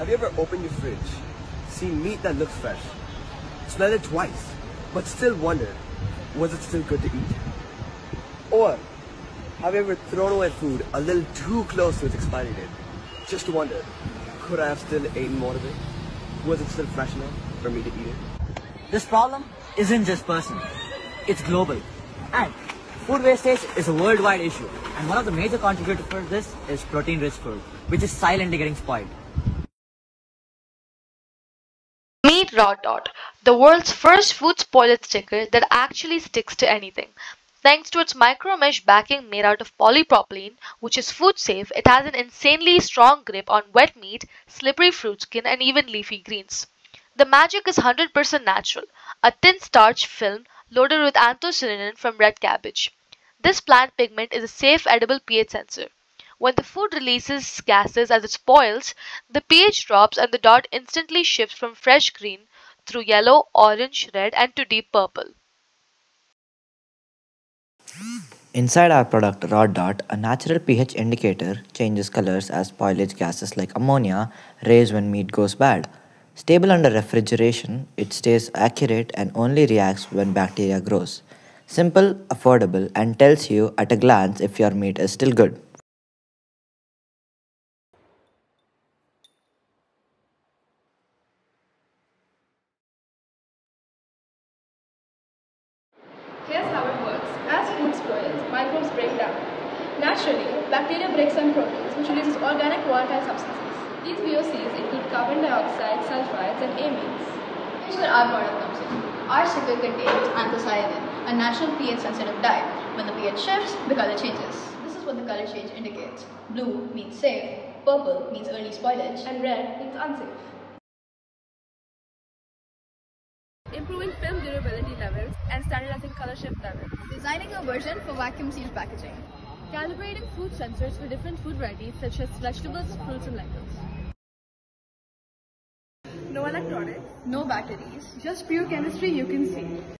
Have you ever opened your fridge, seen meat that looks fresh, smelled it twice, but still wondered, was it still good to eat? Or have you ever thrown away food a little too close to its expiry date, just to wonder, could I have still eaten more of it? Was it still fresh enough for me to eat it? This problem isn't just personal, it's global. And food wastage is a worldwide issue. And one of the major contributors for this is protein-rich food, which is silently getting spoiled. Rot.Dot, the world's first food spoilage sticker that actually sticks to anything. Thanks to its micro mesh backing made out of polypropylene, which is food safe, it has an insanely strong grip on wet meat, slippery fruit skin, and even leafy greens. The magic is 100% natural, a thin starch film loaded with anthocyanin from red cabbage. This plant pigment is a safe edible pH sensor. When the food releases gases as it spoils, the pH drops and the dot instantly shifts from fresh green through yellow, orange, red, and to deep purple. Inside our product Rot.Dot, a natural pH indicator changes colors as spoilage gases like ammonia raise when meat goes bad. Stable under refrigeration, it stays accurate and only reacts when bacteria grows. Simple, affordable, and tells you at a glance if your meat is still good. Here's how it works. As food spoils, microbes break down. Naturally, bacteria breaks down proteins, which releases organic volatile substances. These VOCs include carbon dioxide, sulfides, and amines. Here's where our product comes in. Our sticker contains anthocyanin, a natural pH-sensitive dye. When the pH shifts, the color changes. This is what the color change indicates. Blue means safe, purple means early spoilage, And red means unsafe. Improving film durability levels and standardizing color shift levels. designing a version for vacuum sealed packaging. Calibrating food sensors for different food varieties such as vegetables, fruits, and lentils. No electronics, No batteries, just pure chemistry you can see.